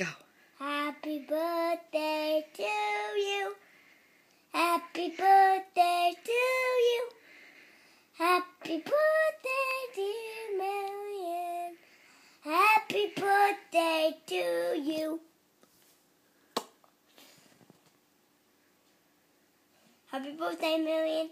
Go. Happy birthday to you. Happy birthday to you. Happy birthday, dear Marian. Happy birthday to you. Happy birthday, Marian.